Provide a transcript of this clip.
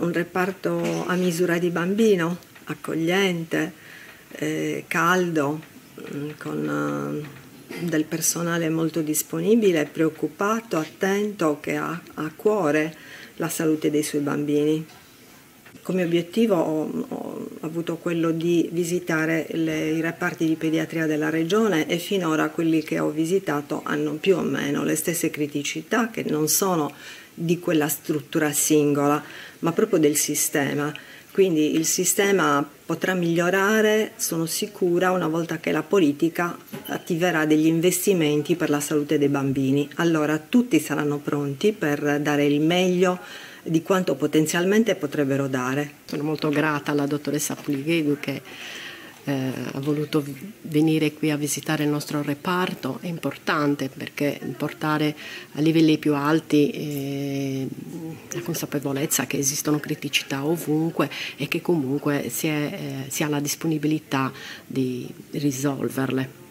un reparto a misura di bambino, accogliente, eh, caldo, mm, con uh, del personale molto disponibile, preoccupato, attento, che ha a cuore la salute dei suoi bambini. Come obiettivo ho, ho avuto quello di visitare le, i reparti di pediatria della regione e finora quelli che ho visitato hanno più o meno le stesse criticità che non sono di quella struttura singola, ma proprio del sistema. Quindi il sistema potrà migliorare, sono sicura, una volta che la politica attiverà degli investimenti per la salute dei bambini. Allora tutti saranno pronti per dare il meglio di quanto potenzialmente potrebbero dare. Sono molto grata alla dottoressa Pulighedu che eh, ha voluto venire qui a visitare il nostro reparto, è importante perché portare a livelli più alti eh, la consapevolezza che esistono criticità ovunque e che comunque si, è, eh, si ha la disponibilità di risolverle.